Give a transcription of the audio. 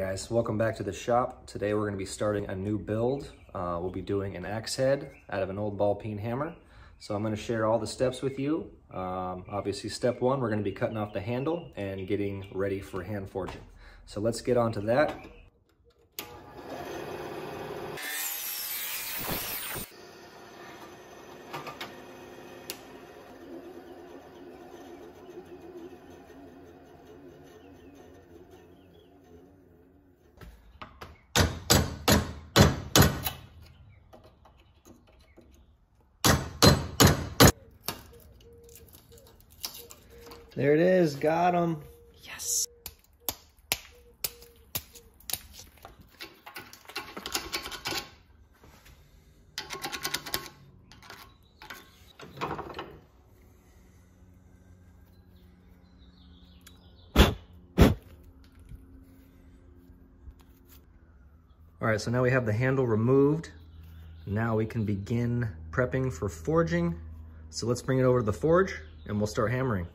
Guys, welcome back to the shop. Today we're going to be starting a new build. Uh, we'll be doing an axe head out of an old ball peen hammer. So I'm going to share all the steps with you. Um, obviously step one, we're going to be cutting off the handle and getting ready for hand forging. So let's get on to that. There it is, got him. Yes. All right, so now we have the handle removed. Now we can begin prepping for forging. So let's bring it over to the forge and we'll start hammering.